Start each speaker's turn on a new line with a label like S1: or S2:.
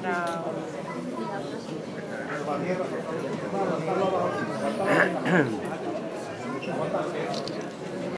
S1: para...